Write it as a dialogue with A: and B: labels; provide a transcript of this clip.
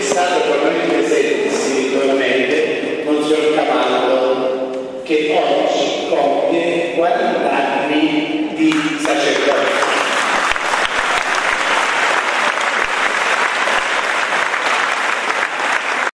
A: è stato con noi presente spiritualmente Monsignor Cavallo che oggi compie 40